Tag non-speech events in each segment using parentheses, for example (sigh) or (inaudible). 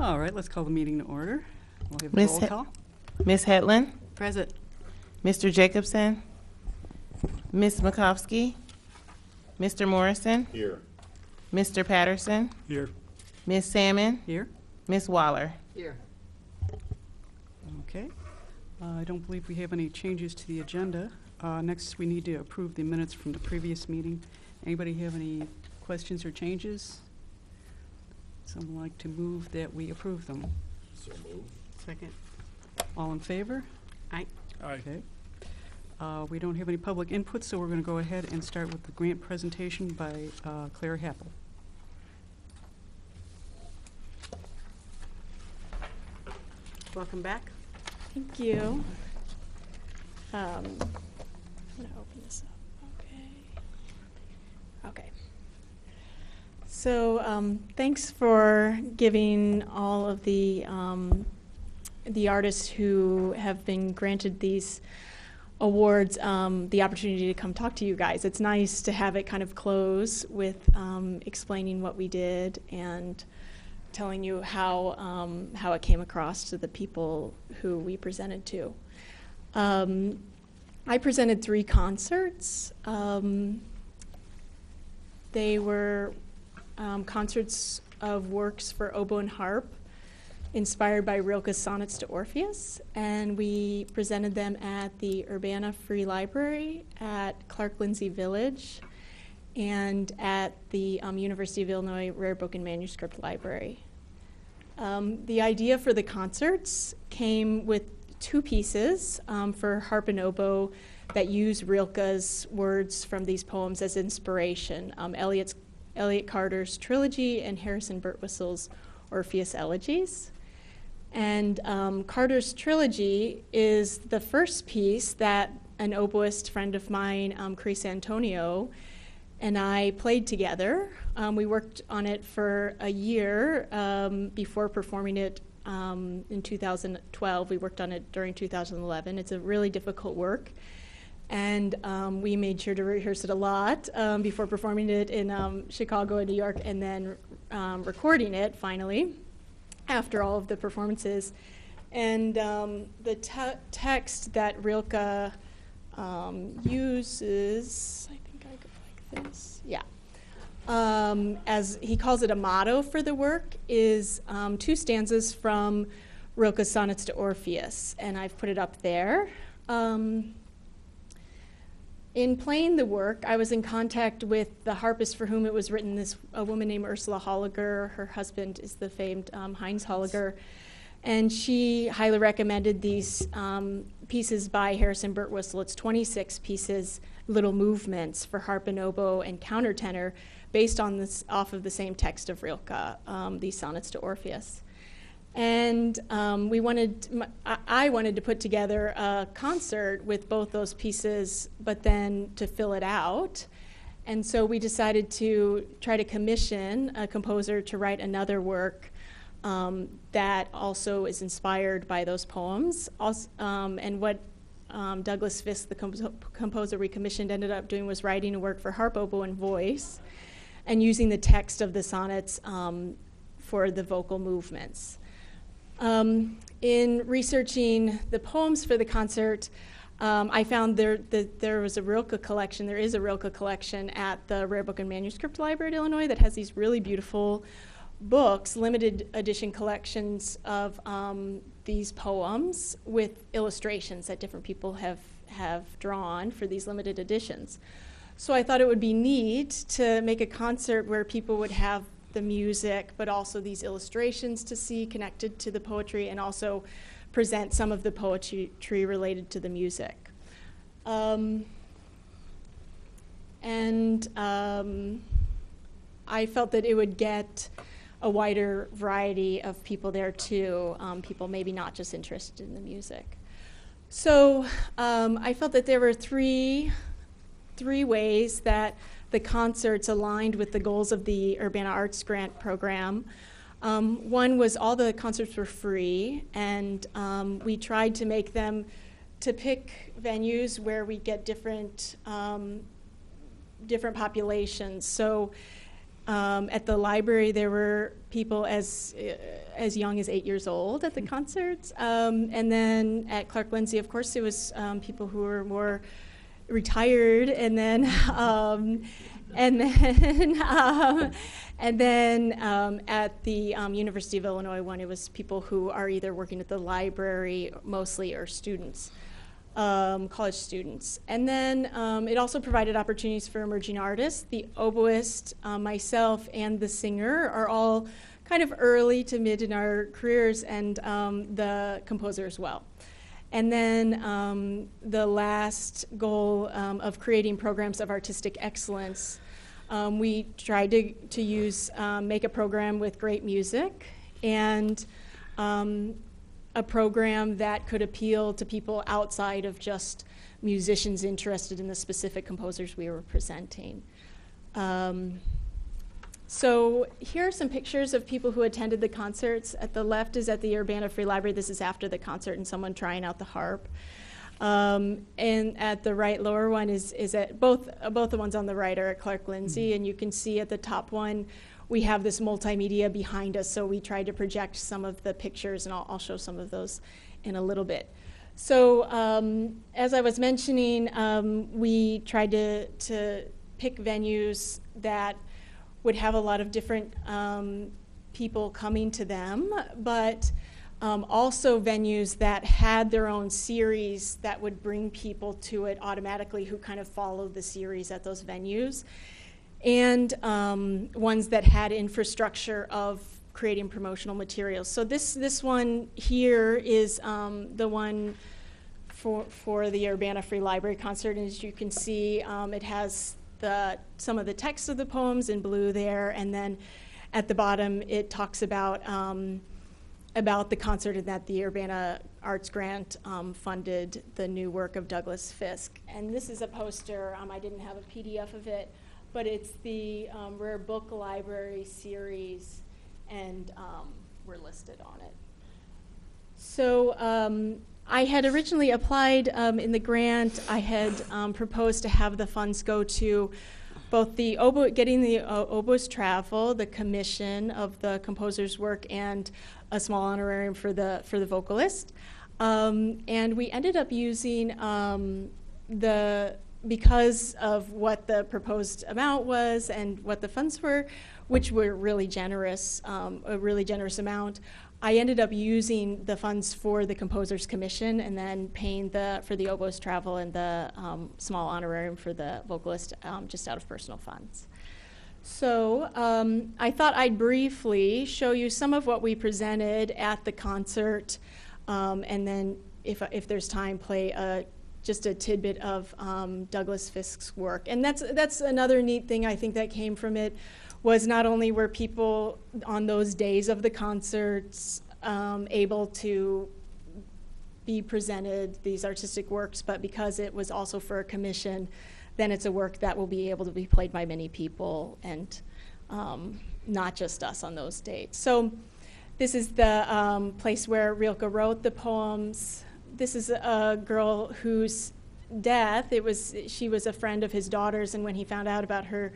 All right, let's call the meeting to order. We'll have a Miss roll Het- call. Ms. Hetland, Present. Mr. Jacobson, Ms. Makowski, Mr. Morrison, Here. Mr. Patterson, Here. Ms. Salmon, Here. Ms. Waller. Here. Okay. Uh, I don't believe we have any changes to the agenda. Uh, Next, we need to approve the minutes from the previous meeting. Anybody have any questions or changes? Someone like to move that we approve them? So moved. Second. All in favor? Aye. Aye. Okay. Uh, We don't have any public input, so we're going to go ahead and start with the grant presentation by uh, Claire Happel. Welcome back. Thank you. Um, I'm gonna open this up, okay. Okay. So, um, thanks for giving all of the, um, the artists who have been granted these awards, um, the opportunity to come talk to you guys. It's nice to have it kind of close with, um, explaining what we did and telling you how um, how it came across to the people who we presented to. Um, I presented three concerts. They were um, concerts of works for oboe and harp, inspired by Rilke's sonnets to Orpheus, and we presented them at the Urbana Free Library at Clark Lindsey Village and at the um, University of Illinois Rare Book and Manuscript Library. Um, the idea for the concerts came with two pieces um, for harp and oboe that use Rilke's words from these poems as inspiration. Um, Elliott's, Elliott Carter's trilogy and Harrison Birtwistle's Orpheus Elegies. And um, Carter's trilogy is the first piece that an oboist friend of mine, um, Chris Antonio, and I played together. Um, we worked on it for a year um, before performing it um, in 2012. We worked on it during 2011. It's a really difficult work. And um, we made sure to rehearse it a lot um, before performing it in um, Chicago and New York and then um, recording it finally after all of the performances. And um, the te- text that Rilke um, uses, I think I go like this, yeah. As he calls it a motto for the work, is two stanzas from Rilke's Sonnets to Orpheus, and I've put it up there. Um, in playing the work, I was in contact with the harpist for whom it was written, this a woman named Ursula Holliger. Her husband is the famed um, Heinz Holliger. And she highly recommended these um, pieces by Harrison Birtwistle. It's 26 pieces, little movements for harp and oboe and countertenor, based on this off of the same text of Rilke, um, these sonnets to Orpheus. And um, we wanted, I wanted to put together a concert with both those pieces, but then to fill it out. And so we decided to try to commission a composer to write another work um, that also is inspired by those poems. Also, um, and what um, Douglas Fisk, the compo- composer we commissioned, ended up doing was writing a work for harp, oboe, and voice, and using the text of the sonnets um, for the vocal movements. Um, in researching the poems for the concert, um, I found there that there was a Rilke collection. There is a Rilke collection at the Rare Book and Manuscript Library at Illinois that has these really beautiful books, limited edition collections of um, these poems with illustrations that different people have have drawn for these limited editions. So I thought it would be neat to make a concert where people would have the music, but also these illustrations to see connected to the poetry, and also present some of the poetry related to the music. Um, and um, I felt that it would get a wider variety of people there too, um, people maybe not just interested in the music. So um, I felt that there were three, three ways that the concerts aligned with the goals of the Urbana Arts Grant Program. Um, one was all the concerts were free, and um, we tried to make them to pick venues where we get different um, different populations. So um, at the library, there were people as uh, as young as eight years old at the concerts. Um, and then at Clark Lindsey, of course, it was um, people who were more retired, and then (laughs) um, and then (laughs) um, and then um, at the um, University of Illinois one, it was people who are either working at the library mostly or students, um, college students. And then um, it also provided opportunities for emerging artists. The oboist, uh, myself, and the singer are all kind of early to mid in our careers, and the composer as well. And then um, the last goal um, of creating programs of artistic excellence. Um, we tried to, to use, um, make a program with great music and um, a program that could appeal to people outside of just musicians interested in the specific composers we were presenting. So here are some pictures of people who attended the concerts. At the left is at the Urbana Free Library. This is after the concert and someone trying out the harp. Um, and at the right lower one is, is at both, uh, both the ones on the right are at Clark Lindsey. And you can see at the top one, we have this multimedia behind us. So we tried to project some of the pictures, and I'll, I'll show some of those in a little bit. So um, as I was mentioning, um, we tried to, to pick venues that would have a lot of different um, people coming to them, but um, also venues that had their own series that would bring people to it automatically who kind of followed the series at those venues, and um, ones that had infrastructure of creating promotional materials. So this this one here is um, the one for for the Urbana Free Library concert, and as you can see, um, it has the, some of the text of the poems in blue there, and then at the bottom it talks about um, about the concert and that the Urbana Arts Grant um, funded the new work of Douglas Fisk. And this is a poster. Um, I didn't have a PDF of it, but it's the um, Rare Book Library series, and um, we're listed on it. So um, I had originally applied um, in the grant. I had um, proposed to have the funds go to both the oboe, getting the uh, oboist travel, the commission of the composer's work, and a small honorarium for the for the vocalist. Um, and we ended up using um, the because of what the proposed amount was and what the funds were, which were really generous, um, a really generous amount. I ended up using the funds for the composer's commission and then paying the for the oboist travel and the um, small honorarium for the vocalist um, just out of personal funds. So um, I thought I'd briefly show you some of what we presented at the concert, um, and then if if there's time, play a just a tidbit of um, Douglas Fisk's work. And that's that's another neat thing I think that came from it was not only were people on those days of the concerts um, able to be presented these artistic works, but because it was also for a commission, then it's a work that will be able to be played by many people and um, not just us on those dates. So this is the um, place where Rilke wrote the poems. This is a girl whose death, it was, she was a friend of his daughter's, and when he found out about her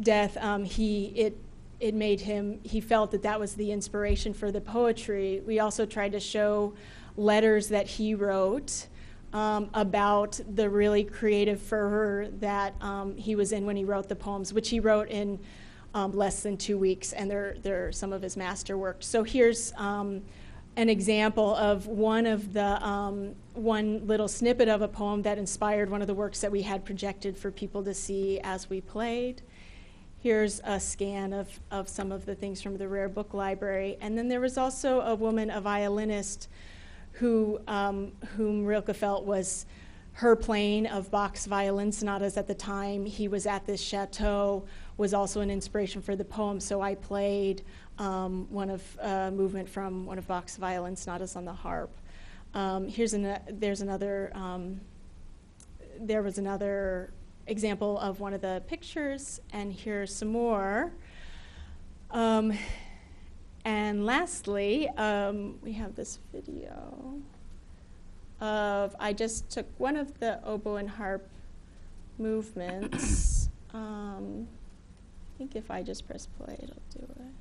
death, um, he it it made him he felt that that was the inspiration for the poetry. We also tried to show letters that he wrote um, about the really creative fervor that um, he was in when he wrote the poems, which he wrote in um, less than two weeks, and they're, they're some of his masterworks. So here's um, an example of one of the um, one little snippet of a poem that inspired one of the works that we had projected for people to see as we played. Here's a scan of, of some of the things from the Rare Book Library. And then there was also a woman, a violinist, who, um, whom Rilke felt was her playing of Bach's violin sonatas at the time he was at this chateau was also an inspiration for the poem. So I played um, one of uh, movement from one of Bach's violin sonatas on the harp. Um, here's an, there's another. Um, there was another example of one of the pictures, and here's some more. Um, and lastly, um, we have this video of I just took one of the oboe and harp movements. (coughs) Um, I think if I just press play, it'll do it.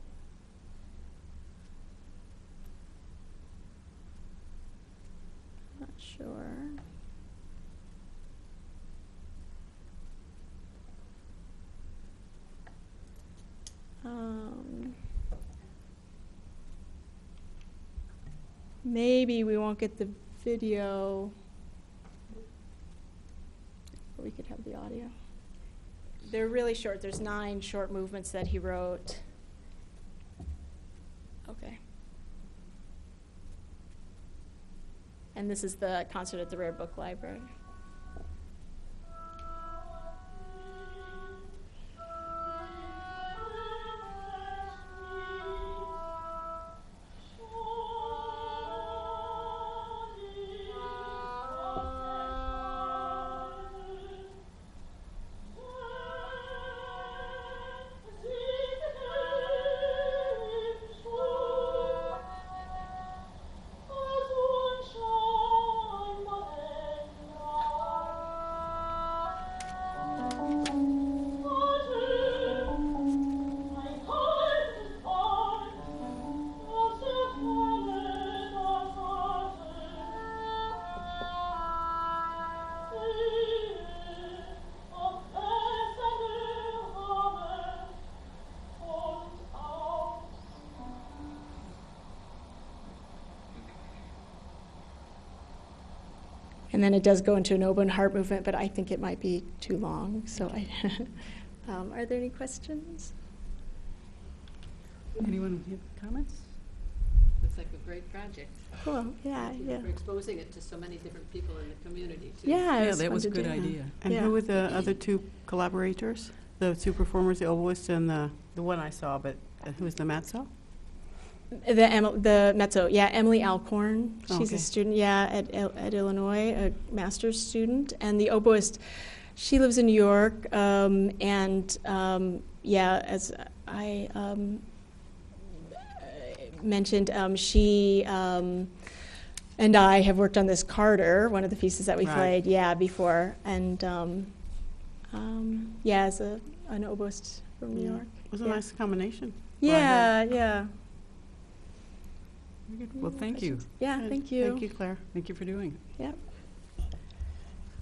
Not sure. Um, maybe we won't get the video. But we could have the audio. They're really short. There's nine short movements that he wrote. Okay. And this is the concert at the Rare Book Library. And then it does go into an open heart movement, but I think it might be too long. So, I, (laughs) um, are there any questions? Anyone have comments? Looks like a great project. Cool. Yeah, Thank you yeah. For exposing it to so many different people in the community, too. Yeah, Yeah, was that was a good do. idea. And Yeah. who were the other two collaborators? The two performers, the oboist and the, the one I saw, but uh, who was the mezzo? The Em- the mezzo, yeah, Emily Alcorn. She's a student, yeah, at at Illinois, a master's student, and the oboist. She lives in New York, um, and um, yeah, as I um, mentioned, um, she um, and I have worked on this Carter, one of the pieces that we Right. played, yeah, before, and um, um, yeah, as a an oboist from New York. It was a Yeah. nice combination. Yeah, yeah. Very good. Well, thank you. Yeah, Good. thank you. Thank you, Claire. Thank you for doing it. Yep.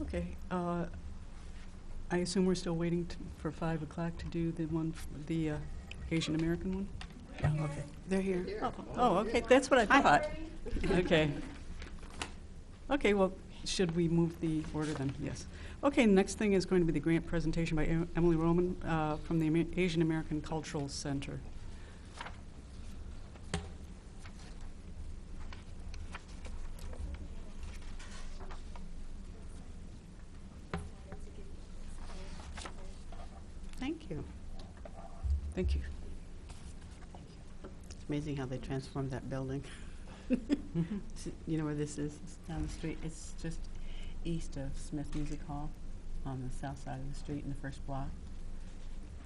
Okay. uh, I assume we're still waiting t- for 5 o'clock to do the one, f- the uh, Asian American one? Yeah, okay. They're here. Oh, Oh, okay, that's what I thought. Okay. Okay, well, should we move the order then? Yes. Okay, next thing is going to be the grant presentation by Em- Emily Roman uh, from the Amer- Asian American Cultural Center. Thank you. Thank you. It's amazing how they transformed that building. S- (laughs) You know where this is? It's down the street. It's just east of Smith Music Hall on the south side of the street in the first block.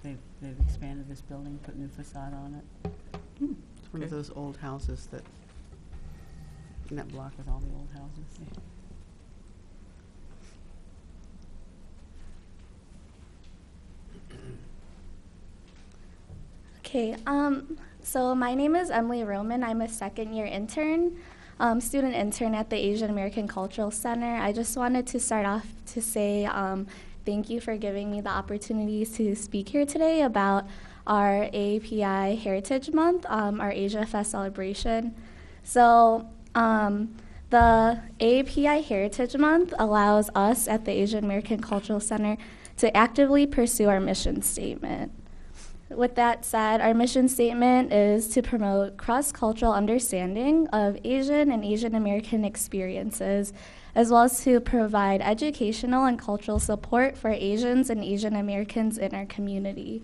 They've, they've expanded this building, put new facade on it. Hmm, It's one of okay. those old houses that, in that block with all the old houses. Okay, um, so my name is Emily Roman. I'm a second year intern, um, student intern at the Asian American Cultural Center. I just wanted to start off to say um, thank you for giving me the opportunity to speak here today about our API Heritage Month, um, our Asia Fest celebration. So, um, the API Heritage Month allows us at the Asian American Cultural Center to actively pursue our mission statement. With that said, our mission statement is to promote cross cultural understanding of Asian and Asian American experiences, as well as to provide educational and cultural support for Asians and Asian Americans in our community.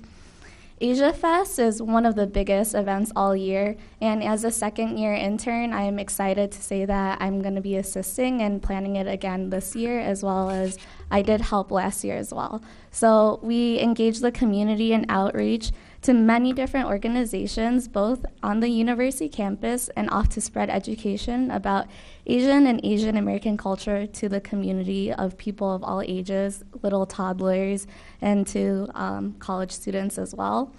Asia Fest is one of the biggest events all year, and as a second year intern, I am excited to say that I'm going to be assisting and planning it again this year, as well as I did help last year as well. So we engage the community in outreach to many different organizations, both on the university campus and off to spread education about Asian and Asian American culture to the community of people of all ages, little toddlers, and to um, college students as well.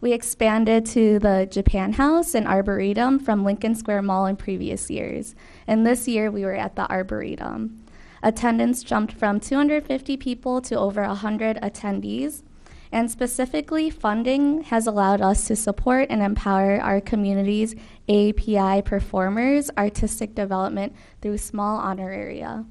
We expanded to the Japan House and Arboretum from Lincoln Square Mall in previous years. And this year we were at the Arboretum. Attendance jumped from 250 people to over 100 attendees. And specifically, funding has allowed us to support and empower our community's API performers' artistic development through small honoraria.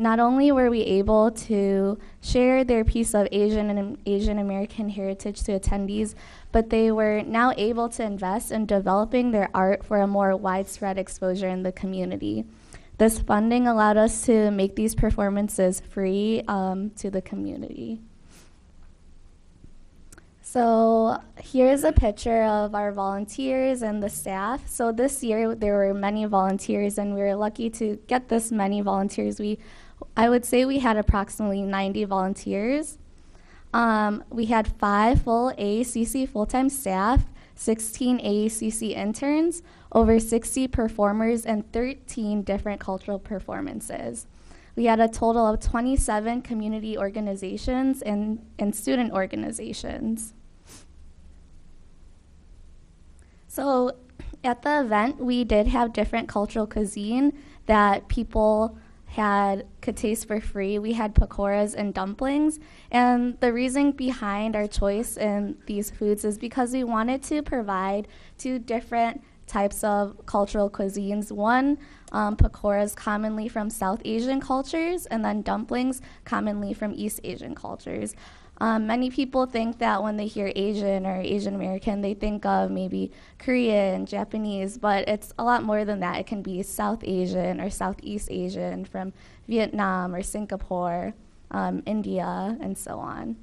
Not only were we able to share their piece of Asian and Asian American heritage to attendees, but they were now able to invest in developing their art for a more widespread exposure in the community. This funding allowed us to make these performances free um, to the community. So here's a picture of our volunteers and the staff. So this year there were many volunteers, and we were lucky to get this many volunteers. We, I would say, we had approximately 90 volunteers. Um, we had five full AACC full-time staff, 16 AACC interns, over 60 performers, and 13 different cultural performances. We had a total of 27 community organizations and, and student organizations. So at the event, we did have different cultural cuisine that people had could taste for free. We had pakoras and dumplings, and the reason behind our choice in these foods is because we wanted to provide two different types of cultural cuisines. One, um, pakoras commonly from South Asian cultures, and then dumplings commonly from East Asian cultures. Um, many people think that when they hear Asian or Asian American, they think of maybe Korean, Japanese, but it's a lot more than that. It can be South Asian or Southeast Asian from Vietnam or Singapore, um, India, and so on.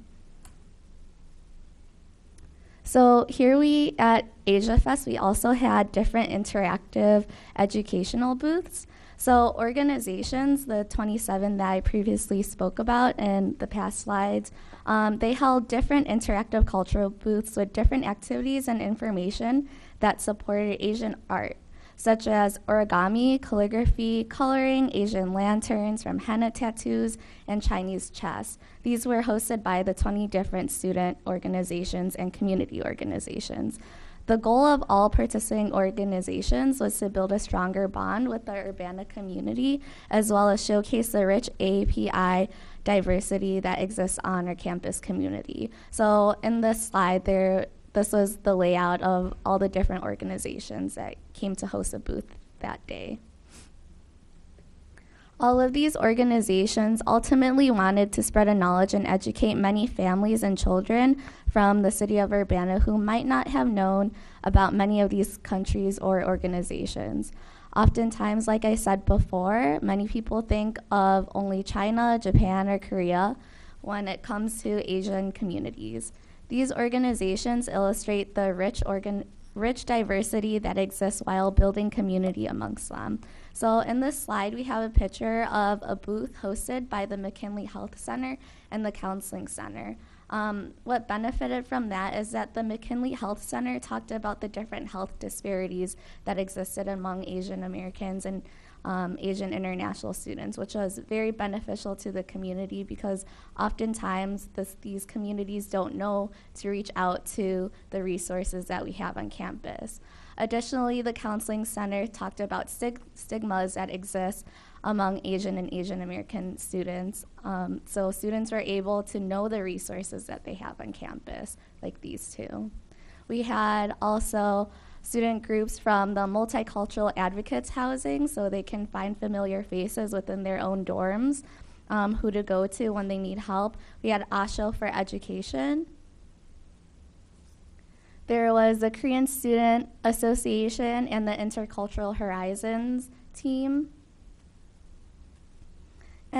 So here we at Asia Fest, we also had different interactive educational booths. So organizations, the 27 that I previously spoke about in the past slides, um, they held different interactive cultural booths with different activities and information that supported Asian art, such as origami, calligraphy, coloring, Asian lanterns from henna tattoos, and Chinese chess. These were hosted by the 20 different student organizations and community organizations. The goal of all participating organizations was to build a stronger bond with the Urbana community, as well as showcase the rich API diversity that exists on our campus community. So in this slide, there, this was the layout of all the different organizations that came to host a booth that day. All of these organizations ultimately wanted to spread a knowledge and educate many families and children from the city of Urbana who might not have known about many of these countries or organizations. Oftentimes, like I said before, many people think of only China, Japan, or Korea when it comes to Asian communities. These organizations illustrate the rich, organ- rich diversity that exists while building community amongst them. So in this slide, we have a picture of a booth hosted by the McKinley Health Center and the Counseling Center. Um, what benefited from that is that the McKinley Health Center talked about the different health disparities that existed among Asian Americans and um, Asian international students, which was very beneficial to the community because oftentimes this, these communities don't know to reach out to the resources that we have on campus. Additionally, the Counseling Center talked about stig- stigmas that exist among Asian and Asian American students. Um, so students were able to know the resources that they have on campus, like these two. We had also student groups from the Multicultural Advocates Housing, so they can find familiar faces within their own dorms um, who to go to when they need help. We had Asha for Education. There was the Korean Student Association and the Intercultural Horizons team.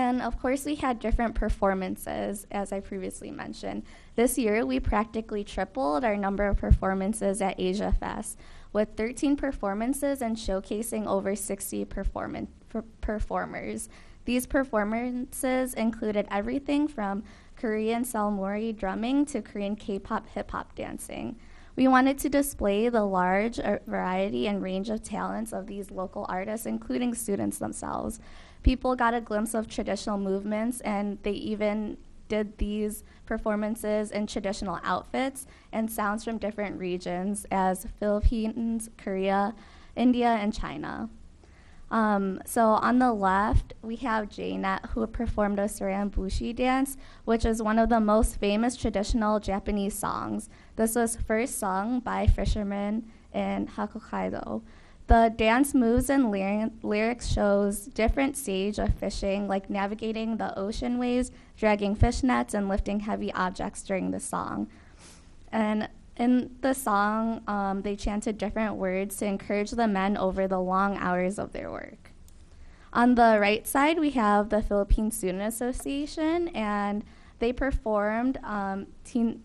And of course, we had different performances, as I previously mentioned. This year, we practically tripled our number of performances at Asia Fest, with 13 performances and showcasing over 60 performan- per- performers. These performances included everything from Korean samulnori drumming to Korean K pop hip hop dancing. We wanted to display the large uh, variety and range of talents of these local artists, including students themselves. People got a glimpse of traditional movements, and they even did these performances in traditional outfits and sounds from different regions as Philippines, Korea, India, and China. Um, so on the left, we have Janet, who performed a Soran Bushi dance, which is one of the most famous traditional Japanese songs. This was first sung by fishermen in Hokkaido. The dance moves and lyri- lyrics shows different stage of fishing, like navigating the ocean waves, dragging fish nets, and lifting heavy objects during the song. And in the song, um, they chanted different words to encourage the men over the long hours of their work. On the right side, we have the Philippine Student Association, and they performed um, Tin-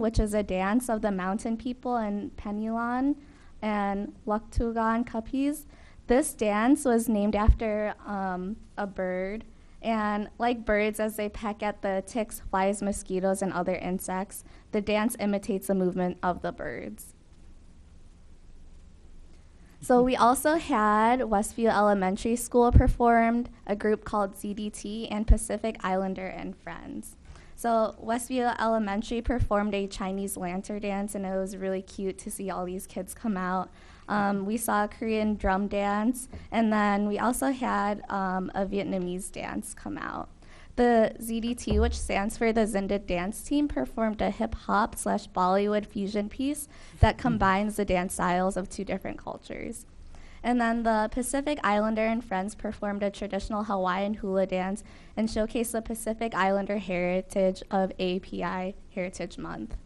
which is a dance of the mountain people in Penilan and Laktugan Kapis. This dance was named after um, a bird, and like birds, as they peck at the ticks, flies, mosquitoes, and other insects, the dance imitates the movement of the birds. So we also had Westview Elementary School performed a group called ZDT and Pacific Islander and Friends. So Westview Elementary performed a Chinese lantern dance, and it was really cute to see all these kids come out. Um, we saw a Korean drum dance, and then we also had um, a Vietnamese dance come out. The ZDT, which stands for the Zindit Dance Team, performed a hip hop slash Bollywood fusion piece that (laughs) combines the dance styles of two different cultures. And then the Pacific Islander and Friends performed a traditional Hawaiian hula dance and showcased the Pacific Islander heritage of API Heritage Month.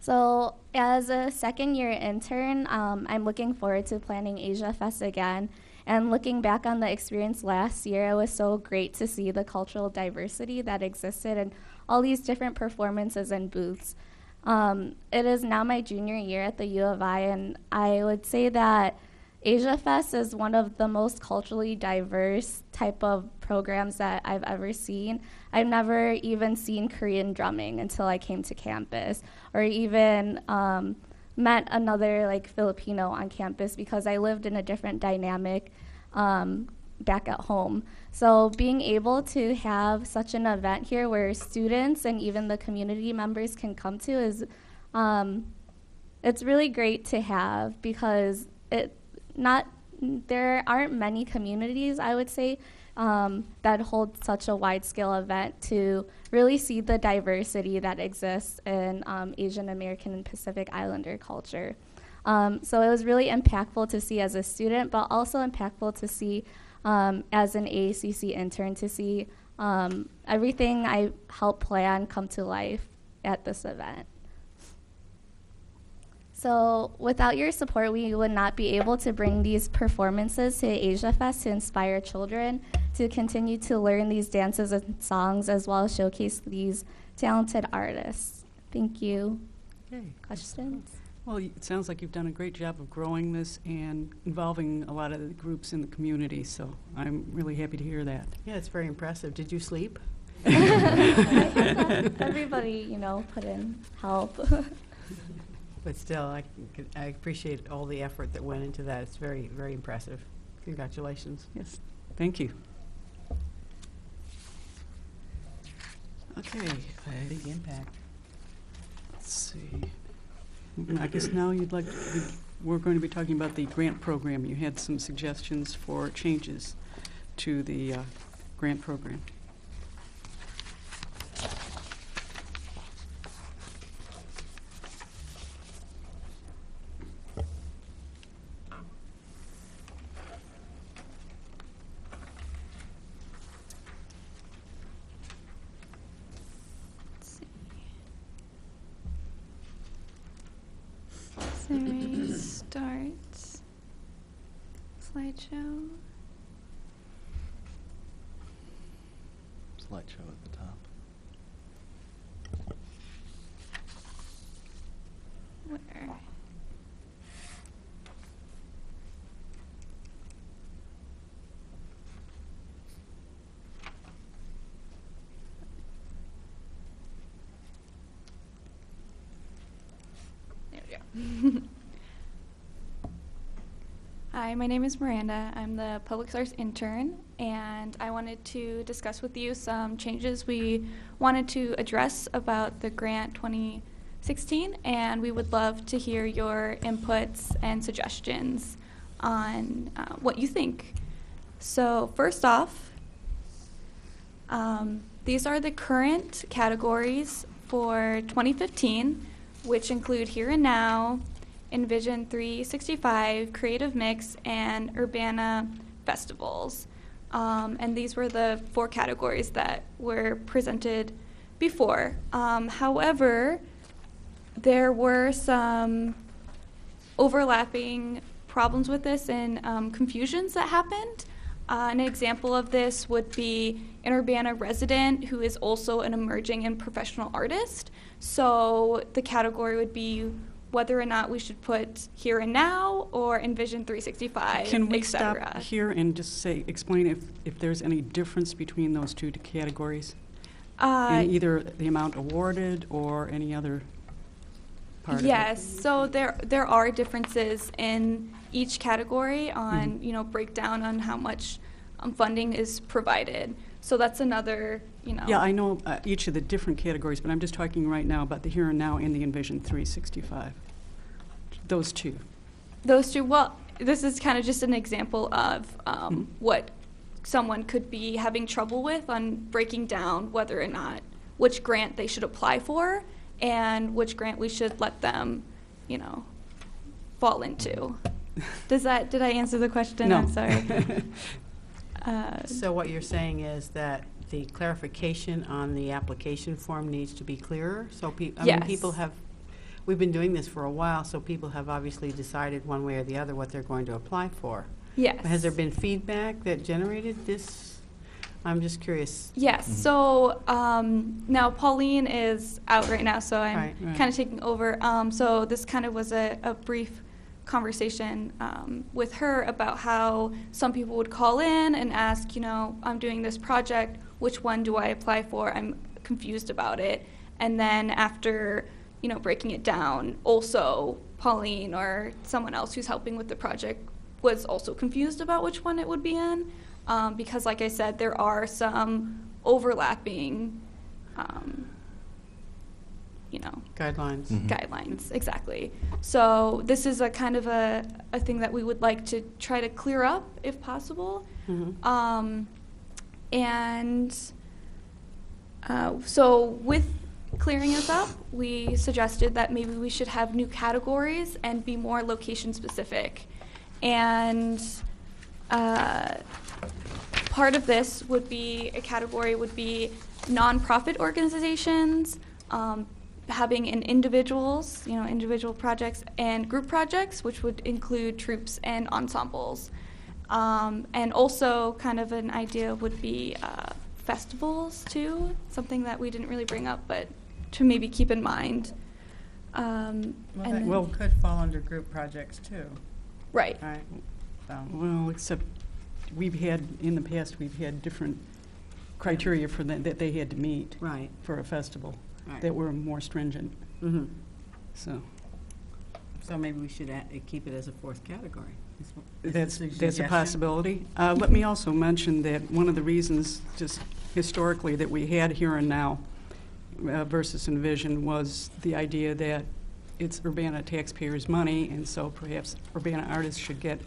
So, as a second year intern, um, I'm looking forward to planning Asia Fest again. And looking back on the experience last year, it was so great to see the cultural diversity that existed and all these different performances and booths. Um, it is now my junior year at the U of I, and I would say that Asia Fest is one of the most culturally diverse type of programs that I've ever seen. I've never even seen Korean drumming until I came to campus, or even um, met another like Filipino on campus because I lived in a different dynamic um, back at home. So being able to have such an event here where students and even the community members can come to is um, it's really great to have because it not there aren't many communities I would say um, that hold such a wide scale event to really see the diversity that exists in um, Asian American and Pacific Islander culture. Um, so it was really impactful to see as a student, but also impactful to see um, as an AACC intern to see um, everything I helped plan come to life at this event. So, without your support, we would not be able to bring these performances to Asia Fest to inspire children to continue to learn these dances and songs as well as showcase these talented artists. Thank you. Okay. Questions? Well, it sounds like you've done a great job of growing this and involving a lot of the groups in the community, so I'm really happy to hear that. Yeah, it's very impressive. Did you sleep? (laughs) Everybody, you know, put in help. (laughs) But still, I, c- I appreciate all the effort that went into that. It's very, very impressive. Congratulations. Yes, thank you. Okay, I- Big impact. let's see. I guess now you'd like, we- we're going to be talking about the grant program. You had some suggestions for changes to the uh, grant program. We start slideshow. Slideshow at the top. Where? (laughs) Hi, my name is Miranda. I'm the public arts intern, and I wanted to discuss with you some changes we wanted to address about the grant 2016, and we would love to hear your inputs and suggestions on uh, what you think. So, first off, um, these are the current categories for 2015, which include Here and Now, Envision 365, Creative Mix, and Urbana Festivals. Um, and these were the four categories that were presented before. Um, however, there were some overlapping problems with this and um, confusions that happened. Uh, an example of this would be an Urbana resident who is also an emerging and professional artist. So the category would be whether or not we should put here and now or Envision 365, Can we stop here and just say, explain if, if there's any difference between those two categories? Uh, In either the amount awarded or any other part of it? Yes, so there there are differences in each category on Mhm. you know breakdown on how much um, funding is provided. So that's another you know. Yeah, I know uh, each of the different categories, but I'm just talking right now about the here and now and the Envision 365. Those two. Those two. Well, this is kind of just an example of um, Mhm. what someone could be having trouble with on breaking down whether or not which grant they should apply for and which grant we should let them, you know, fall into. Does that did I answer the question? No. I'm sorry. (laughs) Uh, So what you're saying is that the clarification on the application form needs to be clearer? So pe- I mean, Yes. people have, we've been doing this for a while, so people have obviously decided one way or the other what they're going to apply for. yes. Has there been feedback that generated this? I'm just curious. Yes. So um, now Pauline is out right now, so I'm Right, right. kind of taking over. Um, so this kind of was a, a brief conversation um, with her about how some people would call in and ask, you know, I'm doing this project. Which one do I apply for? I'm confused about it. And then after, you know, breaking it down, also Pauline or someone else who's helping with the project was also confused about which one it would be in um, because, like I said, there are some overlapping, um, you know, Guidelines. Mhm. guidelines. Exactly. So this is a kind of a, a thing that we would like to try to clear up if possible. Mhm. Um, and uh, so, with clearing this up, we suggested that maybe we should have new categories and be more location specific. And uh, part of this would be a category would be nonprofit organizations, um, having in individuals, you know, individual projects and group projects, which would include troops and ensembles. Um, and also, kind of an idea would be uh, festivals too, something that we didn't really bring up, but to maybe keep in mind. Um, Well, and that then- Well- could fall under group projects too, right. right? So, Well, except we've had, in the past, we've had different criteria for that, that they had to meet right, for a festival right. that were more stringent, Mhm. so. So maybe we should add- keep it as a fourth category. is what- is That's, that's a suggestion. possibility. Uh, Let me also mention that one of the reasons, just historically, that we had Here and Now uh, versus Envision was the idea that it's Urbana taxpayers' money, and so perhaps Urbana artists should get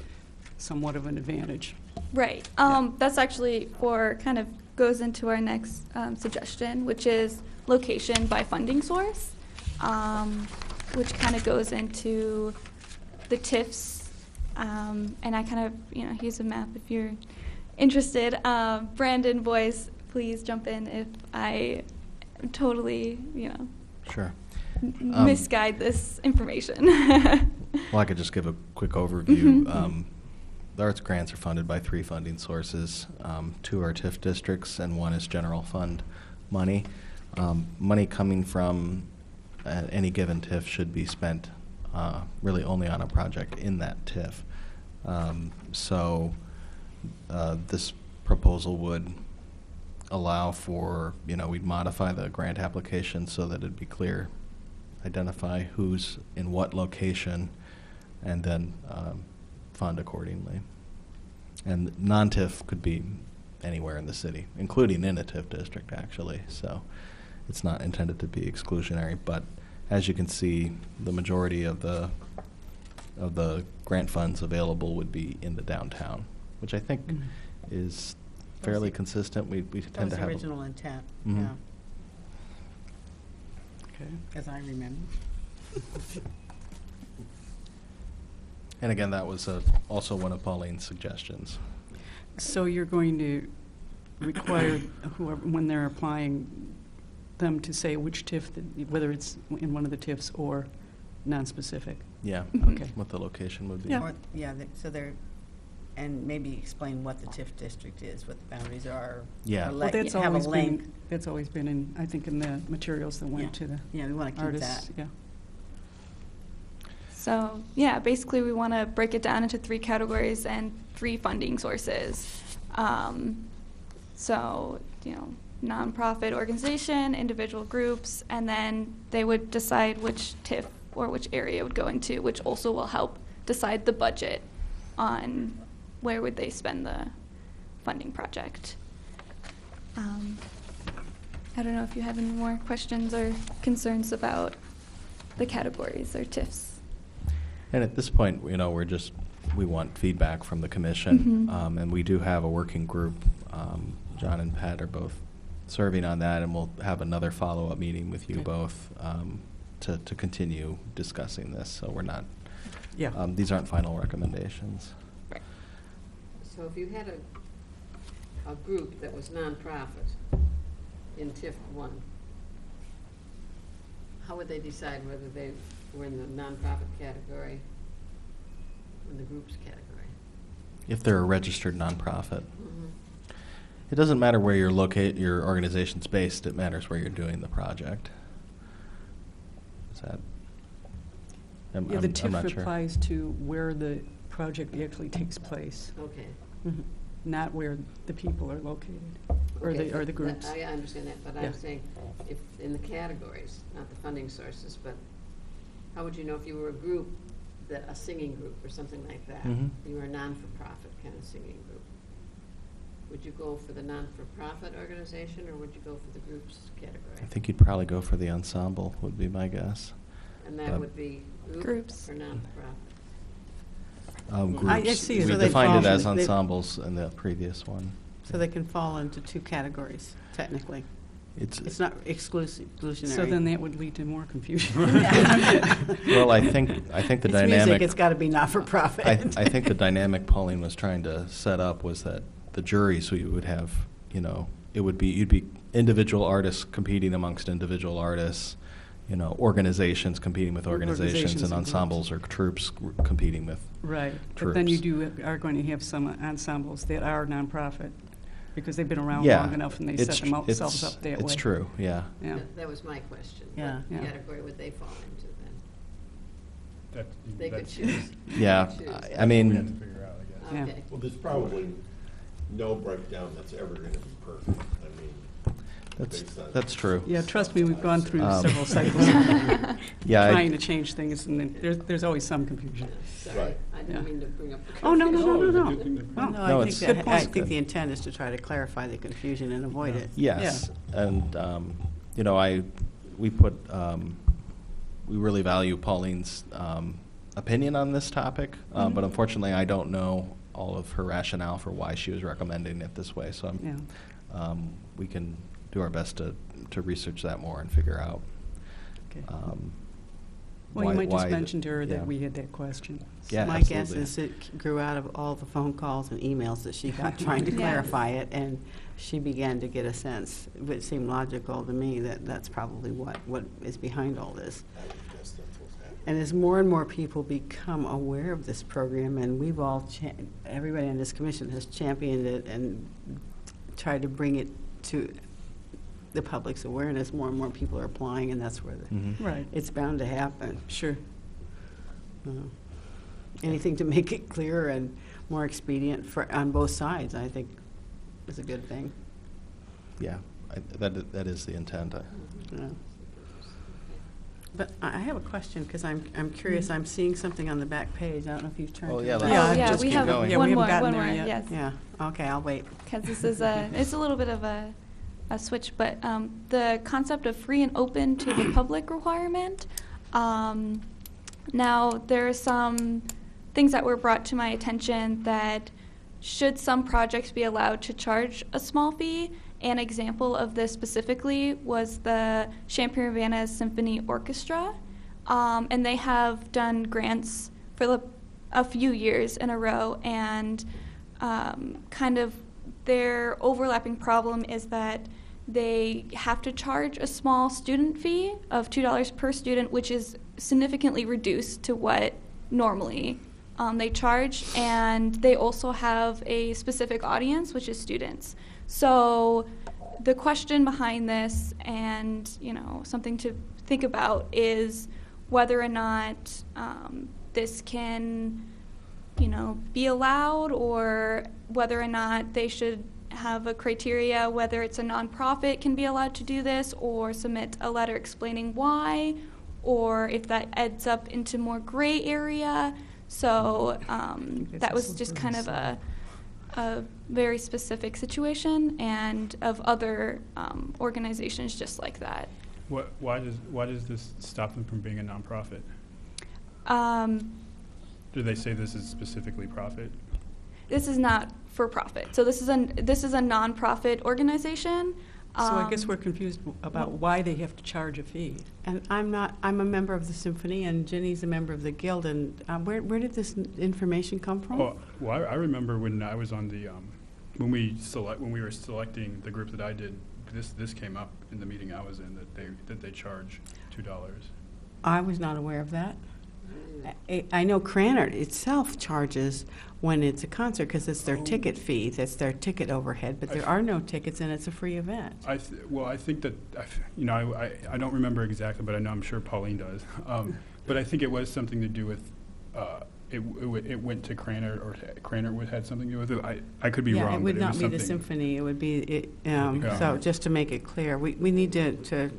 somewhat of an advantage. Right. Um, That's actually for kind of goes into our next um, suggestion, which is location by funding source, um, which kind of goes into the TIFs. Um, and I kind of, you know, here's a map if you're interested. Um, Brandon, Boyce, please jump in if I totally, you know, Sure. Um, misguide this information. (laughs) Well, I could just give a quick overview. Mhm. Um, The arts grants are funded by three funding sources. Um, Two are TIF districts, and one is general fund money. Um, Money coming from uh, any given TIF should be spent uh, really only on a project in that TIF. Um, So uh, this proposal would allow for, you know, we'd modify the grant application so that it'd be clear, identify who's in what location, and then um, fund accordingly. And non-TIF could be anywhere in the city, including in a TIF district, actually. So it's not intended to be exclusionary, but as you can see, the majority of the, of the grant funds available would be in the downtown, which I think Mhm. is fairly consistent. We, we tend to have. original intent, Mhm. yeah, Okay. as I remember. (laughs) And again, that was uh, also one of Pauline's suggestions. So you're going to require whoever, when they're applying, them to say which TIF, that- whether it's in one of the TIFs or non-specific? Yeah, Okay. what the location would be. Yeah. Or- Yeah, they- so they're, and maybe explain what the TIF district is, what the boundaries are. Yeah. or Well, Well, let- that's have a always link. been, that's always been in, I think, in the materials that Yeah. went to the Yeah, we want to keep artists, that. yeah. So, yeah, basically, we want to break it down into three categories and three funding sources. Um, so, you know, nonprofit organization, individual groups, and then they would decide which TIF or which area would go into, which also will help decide the budget on where would they spend the funding project. Um, I don't know if you have any more questions or concerns about the categories or TIFs. And at this point, you know, we're just, we want feedback from the commission. Mhm. Um, And we do have a working group. Um, John and Pat are both serving on that, and we'll have another follow-up meeting with you Okay. both um, to, to continue discussing this. So we're not, Yeah. um, these aren't final recommendations. So if you had a, a group that was nonprofit in TIF one, how would they decide whether they were in the nonprofit category or in the groups category? If they're a registered nonprofit. Mhm. It doesn't matter where your locate, your organization's based, it matters where you're doing the project. Is that? I'm, Yeah, the I'm- I'm not TIF sure. applies to where the project actually takes place, Okay. not where the people are located, or Okay, the, or but the that- groups. I understand that, but Yeah. I'm saying, if, in the categories, not the funding sources, but how would you know if you were a group, that, a singing group or something like that? Mhm. You were a non-for-profit kind of singing group. Would you go for the non-for-profit organization, or would you go for the groups category? I think you'd probably go for the ensemble, would be my guess. And that would be group Groups. or non-for-profit? Um, I- I groups. see, We so they defined it fall- as they- ensembles in the previous one. So they can fall into two categories, technically. It's, It's not exclusive, exclusionary. So then that would lead to more confusion. (laughs) well, I think, I think the It's dynamic. music, it's got to be not-for-profit. I, I think the dynamic Pauline was trying to set up was that the juries, we would have, you know, it would be, you'd be individual artists competing amongst individual artists, you know, organizations competing with organizations, Organizations and and groups. ensembles or troops competing with. Right, but then you do, are going to have some ensembles that are nonprofit, because they've been around Yeah, long enough and they it's set tr- themselves it's- up that way. It's true, yeah. Yeah. That- That was my question. Yeah. What Yeah. category would they fall into then? That, They could that's- choose. Yeah, They could choose. I- I We have to mean, figure out, I guess. Yeah. Okay. Well, there's probably no breakdown that's ever gonna be perfect. I mean, that's, that's true. Yeah, trust me, we've gone through Um, several (laughs) cycles (laughs) Yeah, I- trying to change things, and then there's, there's always some confusion. Sorry, Right. I Yeah. didn't mean to bring up the Oh, no, no, no, no, confusion. no. Good thing that- No, No, I it's- think, that- I Good. think the intent is to try to clarify the confusion and avoid it. Yes, and, um, you know, I, we put, um, we really value Pauline's um, opinion on this topic, uh, but Mhm. unfortunately, I don't know all of her rationale for why she was recommending it this way, so Yeah. I'm, um, we can do our best to, to research that more and figure out. Okay. um, Well, why- you might just why mention to her yeah. that we had that question. Yeah, My guess is it grew out of all the phone calls and emails that she got (laughs) trying to Yeah. clarify it, and she began to get a sense, it seemed logical to me that that's probably what, what is behind all this. I would guess that's what's happening. And as more and more people become aware of this program, and we've all, cha- everybody on this commission has championed it and tried to bring it to the public's awareness, more and more people are applying, and that's where the, Mhm. Right, it's bound to happen. sure. Uh, Anything to make it clearer and more expedient for, on both sides, I think is a good thing. Yeah, I- that, that is the intent. I- Yeah. But I I have a question, because I'm, I'm curious, I'm seeing something on the back page, I don't know if you've turned Oh, to yeah, the let's- Oh, Yeah, yeah, just we keep have going. Yeah, we one haven't more, one more, yet. yes. Yeah, okay, I'll wait. (laughs) because this is a it's a little bit of a a switch, but um, the concept of free and open to the (clears throat) public requirement. Um, now there are some things that were brought to my attention that should some projects be allowed to charge a small fee. An example of this specifically was the Champaign Urbana Symphony Orchestra, um, and they have done grants for the, a few years in a row, and um, kind of their overlapping problem is that they have to charge a small student fee of $2 per student, which is significantly reduced to what normally um, they charge. And they also have a specific audience, which is students. So the question behind this, and you know, something to think about, is whether or not um, this can you know, be allowed or whether or not they should have a criteria whether it's a nonprofit can be allowed to do this or submit a letter explaining why or if that ends up into more gray area. So um, that was just kind of a, a very specific situation and of other um, organizations just like that. What, why does, why does this stop them from being a nonprofit? Um, Do they say this is specifically profit? this is not for profit. So this is a this is a nonprofit organization. So I guess Um, we're confused about why they have to charge a fee. And I'm not, I'm a member of the symphony, and Jenny's a member of the guild, and uh, where, where did this n- information come from? Oh, well, I, I remember when I was on the, um, when we select, when we were selecting the group that I did, this, this came up in the meeting I was in, that they, that they charge two dollars. I was not aware of that. I, I know Krannert itself charges when it's a concert, because it's their ticket fee, that's their ticket overhead, but there are no tickets, and it's a free event. I, th- well, I think that, I f- you know, I, I, I don't remember exactly, but I know, I'm sure Pauline does. (laughs) Um, but I think it was something to do with, uh, it, w- it, w- it went to Krannert, or t- would had something to do with it. I, I could be Yeah, wrong, it but would it not was be the something- symphony, it would be, it, um, Yeah. so just to make it clear, we, we need to, to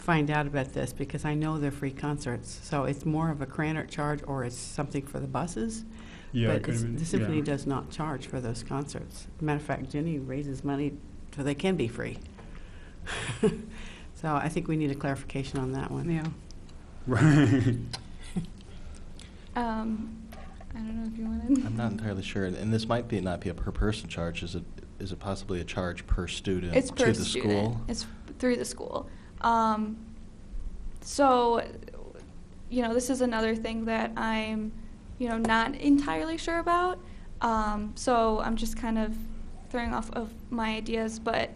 find out about this, because I know they're free concerts, so it's more of a Krannert charge, or it's something for the buses. Yeah, it But could it's- been. the symphony yeah. does not charge for those concerts. Matter of fact, Jenny raises money so they can be free. (laughs) So I think we need a clarification on that one. Yeah. Right. (laughs) Um, I don't know if you wanted. I'm not entirely sure, and this might be, not be a per person charge, is it, is it possibly a charge per student It's per to the student. school? It's through the school. Um, so, you know, this is another thing that I'm, you know, not entirely sure about. Um, so I'm just kind of throwing off of my ideas, but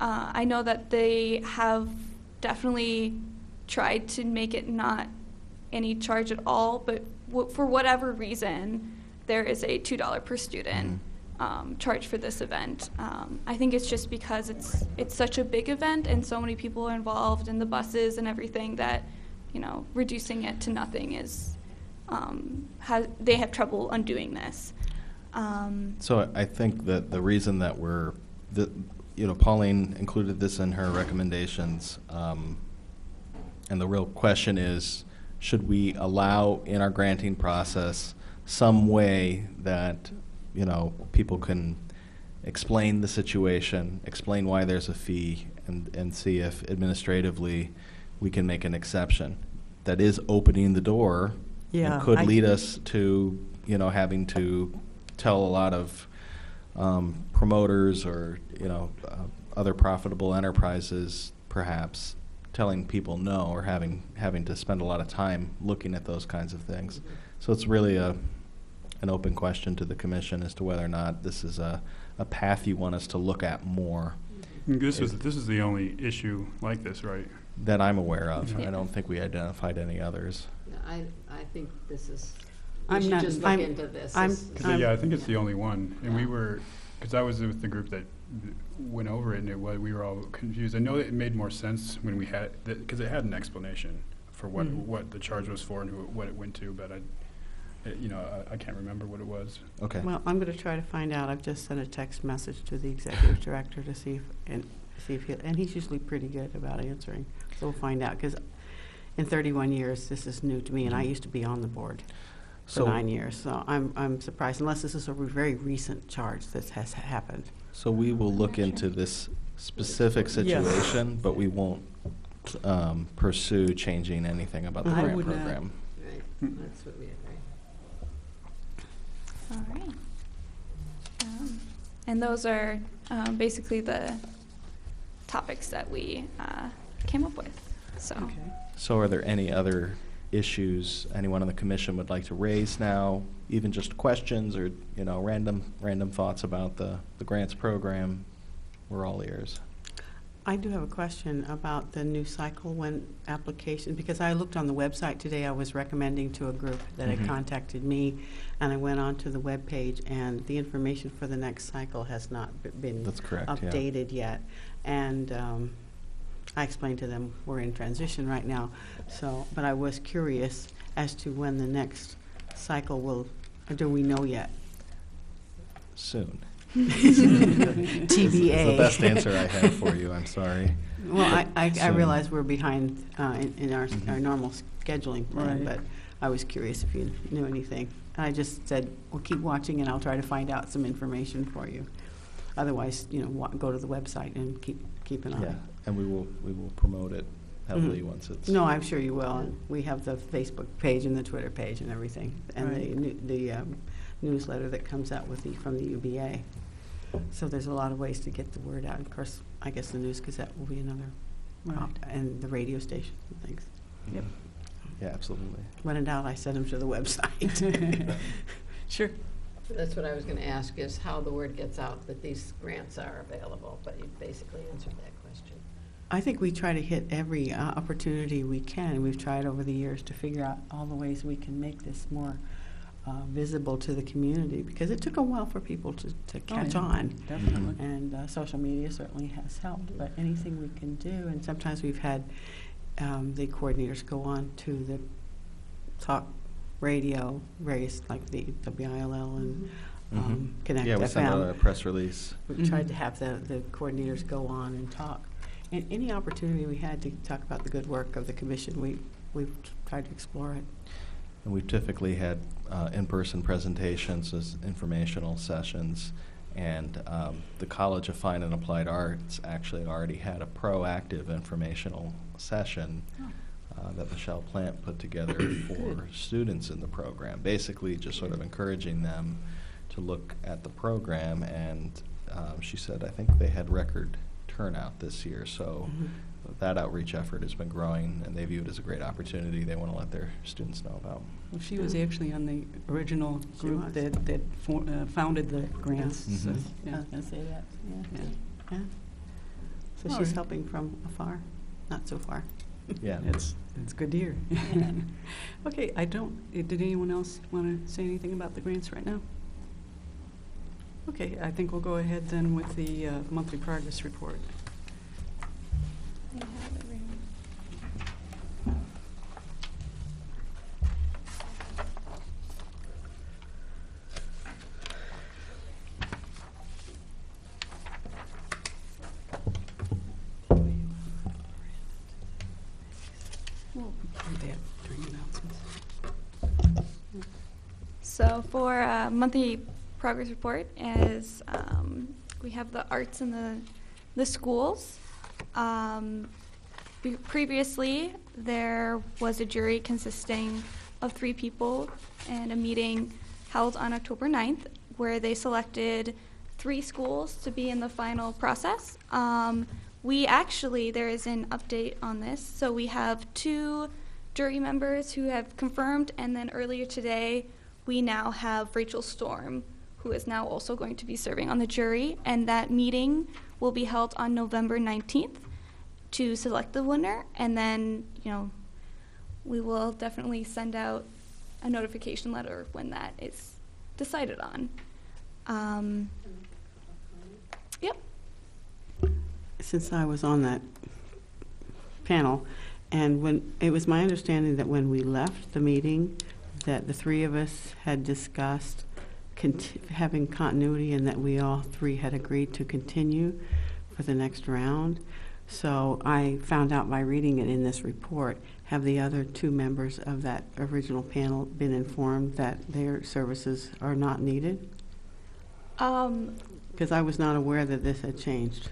uh, I know that they have definitely tried to make it not any charge at all, but w- for whatever reason, there is a two dollar per student um, charge for this event. Um, I think it's just because it's it's such a big event and so many people are involved in the buses and everything that you know reducing it to nothing is um, ha- they have trouble undoing this. Um, So I think that the reason that we're, that, you know, Pauline included this in her recommendations, um, and the real question is, should we allow in our granting process some way that, you know, people can explain the situation, explain why there's a fee, and, and see if administratively we can make an exception. That is opening the door. Yeah, And could I- lead us to, you know, having to tell a lot of um, promoters or, you know, uh, other profitable enterprises, perhaps, telling people no or having, having to spend a lot of time looking at those kinds of things. So it's really a, an open question to the commission as to whether or not this is a, a path you want us to look at more This is, this is the only issue like this, right? that I'm aware of. Yeah. I don't think we identified any others. No, I, I think this is, we I'm should not- just look I'm- into this. I'm- This is- 'Cause, uh, yeah, I think it's the only one, and we were, because I was with the group that went over it, and it was, we were all confused. I know that it made more sense when we had, because it had an explanation for what, Mm. what the charge was for and who, what it went to, but I, it- you know, I, I can't remember what it was. Okay. Well, I'm going to try to find out. I've just sent a text message to the executive (laughs) director to see if, and see if he, and he's usually pretty good about answering. So we'll find out, because in 31 years, this is new to me, and I used to be on the board for So- nine years. So I'm, I'm surprised, unless this is a very recent charge that has happened. So we will look Sure. into this specific Yes. situation, but we won't um, pursue changing anything about the I grant would not. program. Right, Hmm. that's what we, right. All right. Um, And those are um, basically the topics that we uh, came up with, so. Okay. So are there any other issues anyone on the commission would like to raise now? Even just questions or, you know, random, random thoughts about the, the grants program? We're all ears. I do have a question about the new cycle when application, because I looked on the website today, I was recommending to a group that had Mhm. contacted me, and I went onto the webpage, and the information for the next cycle has not b- been That's correct, yeah. updated yet. And um, I explained to them, we're in transition right now, so, but I was curious as to when the next cycle will, do we know yet? Soon. (laughs) TBA. It's the best answer I have for you, I'm sorry. Well, I, I, I realize we're behind uh, in, in our, Mhm. our normal scheduling plan, Right. but I was curious if you knew anything. And I just said, well, keep watching and I'll try to find out some information for you. Otherwise, you know, wa- go to the website and keep, keep an eye. Yeah, and we will, we will promote it heavily Mhm. once it's. No, I'm sure you will. And We have the Facebook page and the Twitter page and everything, and the, Right. nu- the um, newsletter that comes out with the, from the UBA. So there's a lot of ways to get the word out. Of course, I guess the News Gazette will be another, Right. op- and the radio station and things. Yep. Yeah, absolutely. When in doubt, I send them to the website. (laughs) Sure. That's what I was gonna ask, is how the word gets out that these grants are available, but you basically answered that question. I think we try to hit every uh, opportunity we can. We've tried over the years to figure out all the ways we can make this more uh, visible to the community, because it took a while for people to, to Oh, catch yeah. on. Definitely. And uh, social media certainly has helped, but anything we can do, and sometimes we've had um, the coordinators go on to the talk radio, various, like the WILL and um, Connect Mm-hmm. Yeah, we sent out a press release. We tried Mhm. to have the, the coordinators go on and talk. And any opportunity we had to talk about the good work of the commission, we, we've tried to explore it. And we've typically had uh, in-person presentations as informational sessions. And um, the College of Fine and Applied Arts actually already had a proactive informational session uh, that Michelle Plant put together for (coughs) students in the program. Basically, just sort of encouraging them to look at the program. And um, she said, I think they had record turnout this year. So Mhm. That outreach effort has been growing, and they view it as a great opportunity they want to let their students know about. Well, she was actually on the original She group was. that, that for- uh, founded the grants. so, Mhm. yeah. I was gonna say that, yeah. Yeah. Yeah. So All she's right. helping from afar, not so far. (laughs) Yeah. It's, it's good to hear. Yeah. (laughs) Okay, I don't, eh, did anyone else want to say anything about the grants right now? Okay, I think we'll go ahead then with the uh, monthly progress report. I have it right here. We'll do that during announcements. So for uh, monthly progress report is um, we have the arts in the the schools. Um, previously, there was a jury consisting of three people and a meeting held on October 9th where they selected three schools to be in the final process. Um, we actually, there is an update on this. So we have two jury members who have confirmed, and then earlier today, we now have Rachel Storm, who is now also going to be serving on the jury, and that meeting will be held on November 19th to select the winner, and then, you know, we will definitely send out a notification letter when that is decided on. Um, yep. Since I was on that panel, and when, it was my understanding that when we left the meeting, that the three of us had discussed conti- having continuity and that we all three had agreed to continue for the next round. So I found out by reading it in this report, have the other two members of that original panel been informed that their services are not needed? Um, Because I was not aware that this had changed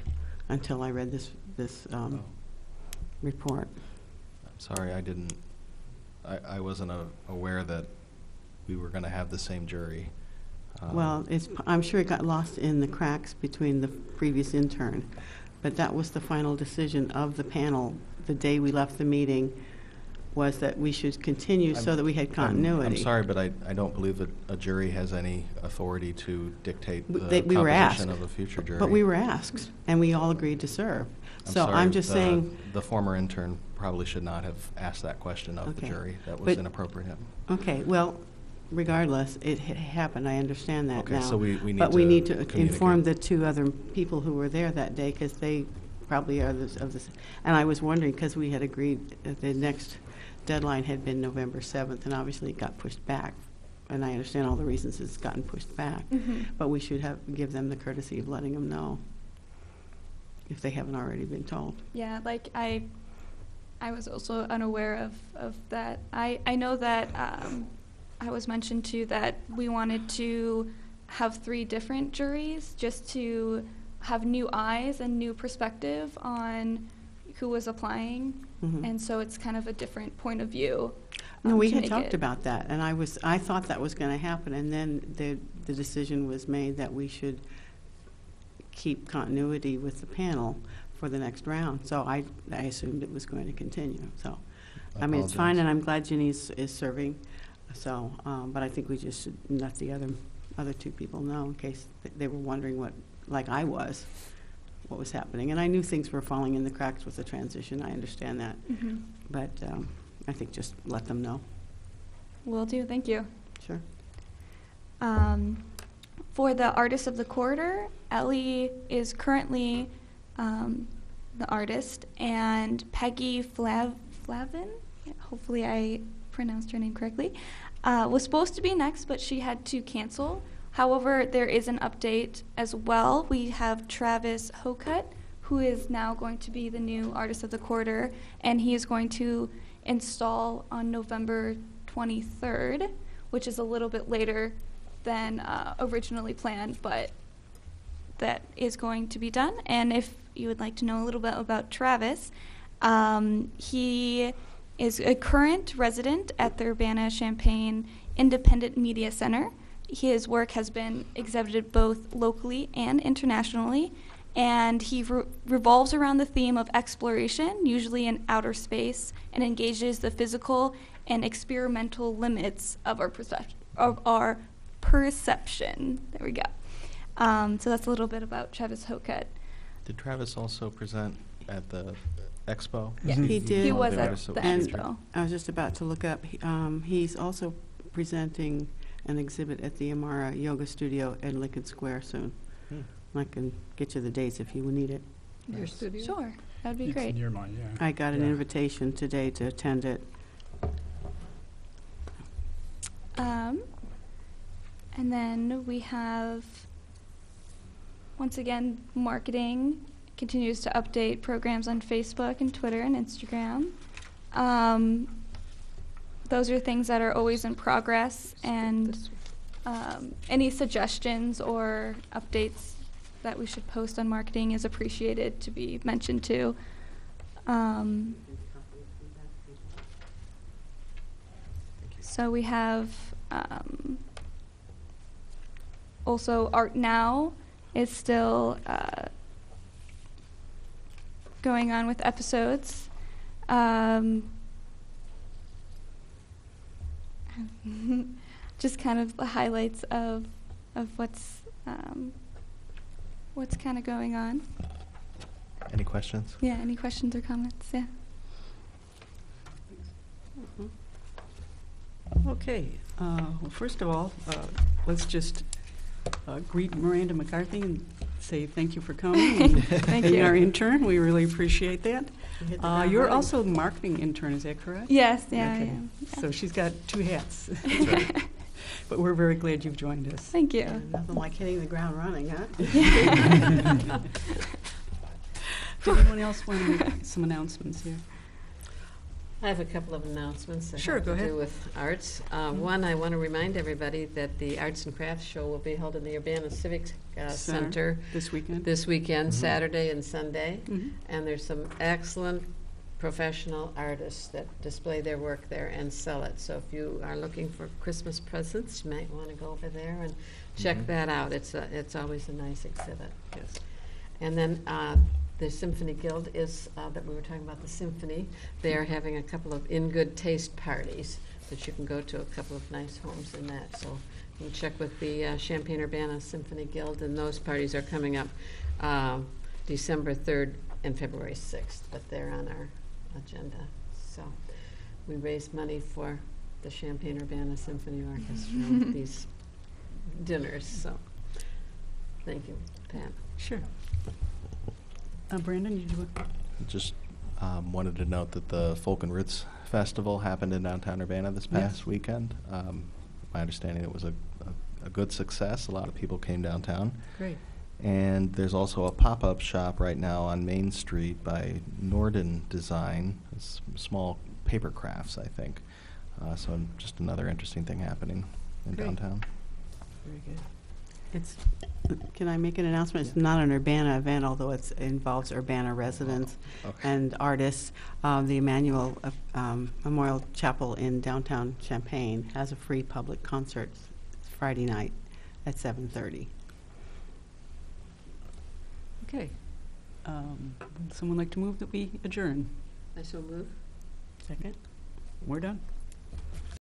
until I read this, this um, report. I'm sorry, I didn't, I, I wasn't uh, aware that we were going to have the same jury. Um, Well, it's, I'm sure it got lost in the cracks between the previous intern, but that was the final decision of the panel the day we left the meeting, was that we should continue so that we had continuity. I'm sorry, but I, I don't believe that a jury has any authority to dictate the they- we were asked, composition of a future jury. But we were asked, and we all agreed to serve. I'm So sorry, I'm just the- saying, The former intern probably should not have asked that question of the Okay. jury. That was But- inappropriate. okay, well, regardless, it had happened, I understand that Okay, now. so we- we need But we to need to inform the two other people who were there that day, because they probably are this- of this, and I was wondering, because we had agreed that the next deadline had been November 7th, and obviously it got pushed back, and I understand all the reasons it's gotten pushed back, mhm. but we should have, give them the courtesy of letting them know, if they haven't already been told. Yeah, like I, I was also unaware of, of that. I, I know that um, I was mentioned too that we wanted to have three different juries just to have new eyes and new perspective on who was applying. Mhm. And so it's kind of a different point of view. No, um, we had talked it- about that, and I was, I thought that was going to happen, and then the, the decision was made that we should keep continuity with the panel for the next round, so I, I assumed it was going to continue, so. I mean, it's fine, and I'm glad Ginny's is serving, so, um, but I think we just should let the other, other two people know in case th- they were wondering what, like I was, what was happening. And I knew things were falling in the cracks with the transition, I understand that, Mhm. but um, I think just let them know, Will do. Thank you. sure. Um, for the artist of the quarter, Ellie is currently um, the artist, and Peggy Flav- Flavin, hopefully I pronounced her name correctly, uh, was supposed to be next, but she had to cancel. However, there is an update as well. We have Travis Hocut, who is now going to be the new artist of the quarter, and he is going to install on November 23rd, which is a little bit later than uh, originally planned, but that is going to be done. And if you would like to know a little bit about Travis, um, he is a current resident at the Urbana Champaign Independent Media Center. His work has been exhibited both locally and internationally, and he re- revolves around the theme of exploration, usually in outer space, and engages the physical and experimental limits of our perception. Of our perception. There we go. Um, so that's a little bit about Travis Hocut. Did Travis also present at the expo? Yeah. He did. He was at the was expo. I was just about to look up, he- um, he's also presenting an exhibit at the Amara Yoga Studio in Lincoln Square soon. Hmm. I can get you the dates if you need it. Your studio? Sure, that would be It's great. near mine, yeah. I got an Yeah. invitation today to attend it. Um, and then we have, once again, marketing continues to update programs on Facebook and Twitter and Instagram. Um, those are things that are always in progress, and um, any suggestions or updates that we should post on marketing is appreciated to be mentioned too. Um, So we have um, also Art Now is still uh, going on with episodes. Um, (laughs) just kind of the highlights of of what's um, what's kind of going on. Any questions? Yeah. Any questions or comments? Yeah. Okay, uh, well, first of all, uh, let's just uh, greet Miranda McCarthy and say thank you for (laughs) coming. Thank you. our intern, we really appreciate that. You uh, you're running. also the marketing intern, is that correct? Yes. Yeah. I Okay. am. Yeah. So she's got two hats. (laughs) But we're very glad you've joined us. Thank you. Yeah, Nothing like hitting the ground running, huh? (laughs) Did anyone else want to make some announcements here? I have a couple of announcements that Sure, have go to ahead. do with arts. Uh, One, I want to remind everybody that the Arts and Crafts Show will be held in the Urbana Civic uh, Center. Center This weekend? this weekend, Saturday and Sunday. Mhm. And there's some excellent professional artists that display their work there and sell it. So if you are looking for Christmas presents, you might want to go over there and check Mhm. that out. It's a, it's always a nice exhibit. Yes. And then uh, the Symphony Guild is, uh, that we were talking about the symphony, they are having a couple of in good taste parties that you can go to a couple of nice homes in that. So you can check with the uh, Champaign-Urbana Symphony Guild, and those parties are coming up um, December 3rd and February 6th, but they're on our agenda. So we raise money for the Champaign-Urbana Symphony Orchestra with (laughs) these dinners, so thank you, Pat. Sure. Uh, Brandon, you do it? Just um, wanted to note that the Folk and Roots Festival happened in downtown Urbana this Yes. past weekend. Um, my understanding it was a, a, a good success. A lot of people came downtown. Great. And there's also a pop-up shop right now on Main Street by Norden Design, s- small paper crafts, I think. Uh, so just another interesting thing happening in Great. downtown. Very good. It's, can I make an announcement? It's not an Urbana event, although it involves Urbana residents Okay. and artists. Um, the Emmanuel uh, um, Memorial Chapel in downtown Champaign has a free public concert Friday night at 7:30. Okay. Um, would Someone like to move that we adjourn? I so move. Second? We're done.